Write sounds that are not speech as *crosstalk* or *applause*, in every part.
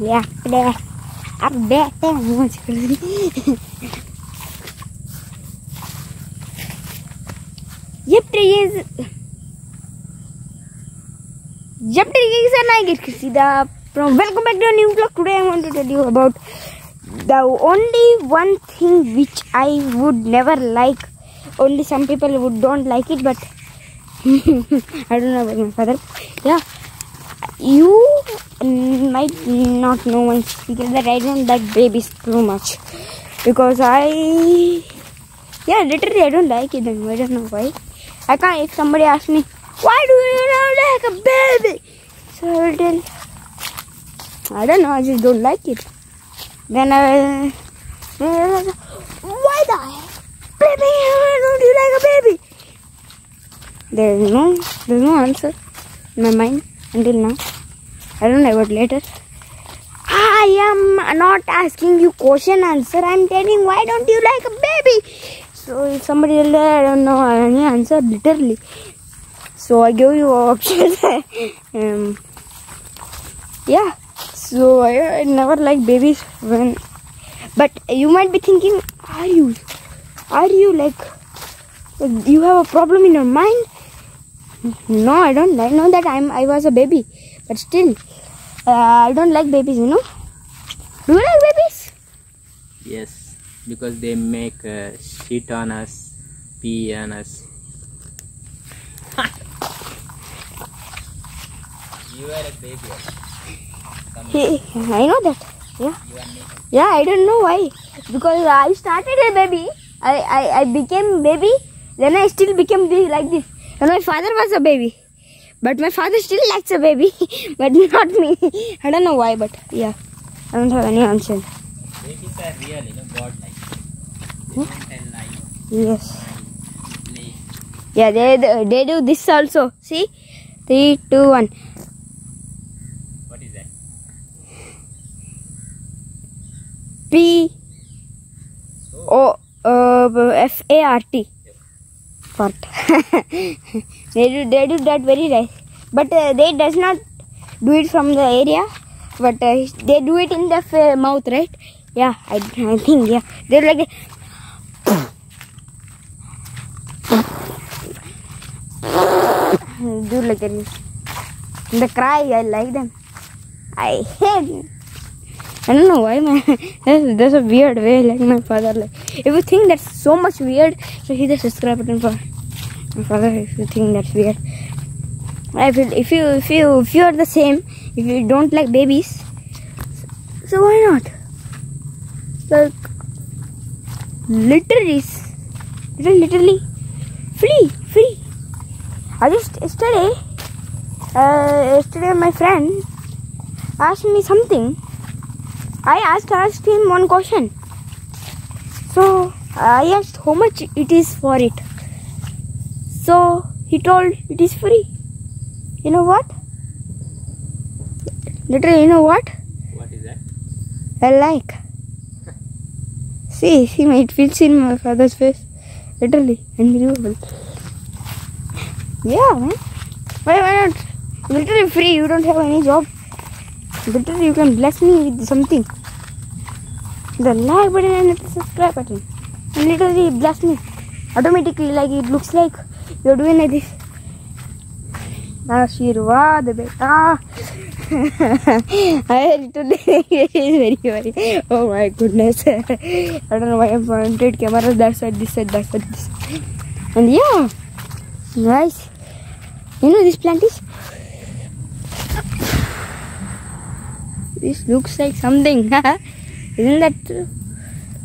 Yeah, there. I'm back there once. yep, there he is. Yep, there he is. From welcome back to a new vlog. Today, I want to tell you about the only one thing which I would never like. Only some people would don't like it, but *laughs* I don't know about my father. Yeah you might not know that I don't like babies too much because I yeah literally I don't like it. And I don't know why. I can't. If somebody asks me why do you not like a baby? So I will tell, I don't know, I just don't like it. Then I will, why the? Baby, why don't you like a baby? There's no, there's no answer in my mind until now. I don't know about later. I am not asking you question answer. I'm telling why don't you like a baby? So if somebody will, I don't know any answer literally. So I give you options. *laughs* um, yeah. So I, I never like babies when, but you might be thinking, are you, are you like, you have a problem in your mind? No, I don't. I know that I'm. I was a baby, but still, uh, I don't like babies. You know. Do you like babies? Yes, because they make uh, shit on us, pee on us. *laughs* you are a baby. Hey, I know that. Yeah. You are. Yeah, I don't know why. Because I started a baby. I, I, I became baby. Then I still became big like this. And my father was a baby. But my father still likes a baby. *laughs* but not me. I don't know why, but yeah. I don't have any answer. Babies are real, you know, God like. They don't tell lies, Yes. play. Yeah, they, they, they do this also. See? Three, two, one. What is that? P O uh, F A R T. Fart. *laughs* they do they do that very nice, but uh, they does not do it from the area, but uh, they do it in the mouth, right? Yeah, I, I think yeah. They're like *laughs* do like. The cry, I like them. I hate them. I don't know why my *laughs* that's, that's a weird way like my father like if you think that's so much weird so hit the subscribe button for my father if you think that's weird. I feel if you if you if you are the same if you don't like babies so why not? Like literally literally, literally free free. I just yesterday uh, yesterday my friend asked me something I asked asked him one question. So I asked how much it is for it. So he told it is free. You know what? Literally, you know what? What is that? I like. See, see, it fits in my father's face. Literally, unbelievable. Yeah, man. Why, why not? Literally free. You don't have any job. Literally, you can bless me with something. The like button and the subscribe button. And literally bless me. Automatically, like it looks like you're doing like this. Ashirwad, beta. *laughs* I literally very, very. Oh my goodness. I don't know why I pointed camera that's what this said that's what this. And yeah, guys, you know this plant is This looks like something. *laughs* Isn't that true?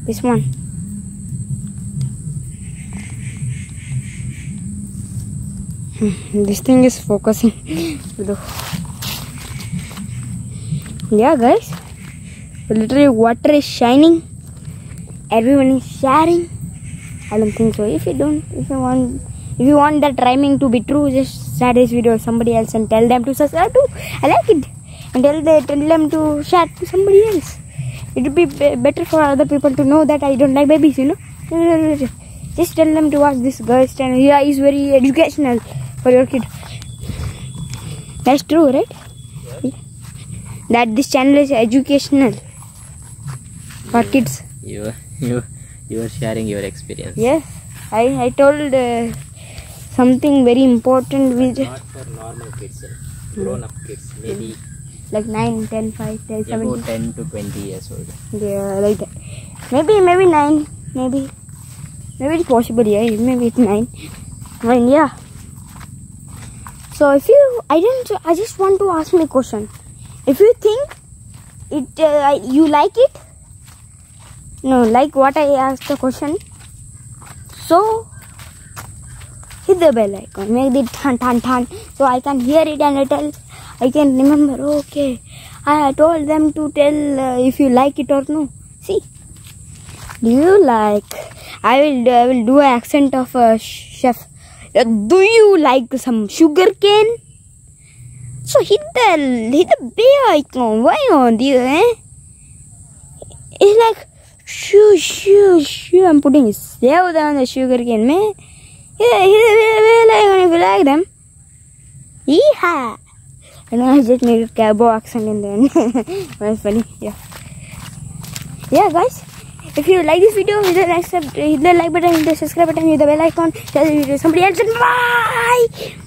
This one. *laughs* This thing is focusing. *laughs* yeah, guys. Literally, water is shining. Everyone is sharing. I don't think so. If you don't, if you want, if you want that rhyming to be true, just share this video with somebody else and tell them to subscribe too. I like it and tell, they, tell them to share to somebody else. It would be, be better for other people to know that I don't like babies, you know. *laughs* Just tell them to watch this girl's channel. Yeah, it's very educational for your kid. That's true, right? that this channel is educational for kids. You *laughs* you you are sharing your experience. Yes, I I told uh, something very important with Not for normal kids, grown up kids, maybe like 9, 10, 5, 10, 7. about 10 to 20 years old. Yeah, like that. Maybe, maybe 9. Maybe. Maybe it's possible, yeah. Maybe it's 9. Nine, yeah. So if you, I didn't, I just want to ask me a question. If you think it, uh, you like it, no, like what I asked the question, so hit the bell icon, make the tan tan tan, so I can hear it and I tell, I can remember. Okay, I told them to tell uh, if you like it or no. See, do you like? I will, I will do accent of a chef. Uh, do you like some sugar cane? So hit the hit the bell icon. Why on the eh? It's like shoo shoo shoo. I'm putting save down the sugar cane, man. Yeah, hit the bell icon if you like them. Yeehaw! I know I just made a cowboy accent in there. *laughs* That's funny. Yeah. Yeah, guys. If you like this video, hit the like, hit the like button, hit the subscribe button, hit the bell icon, tell the video somebody else, and bye!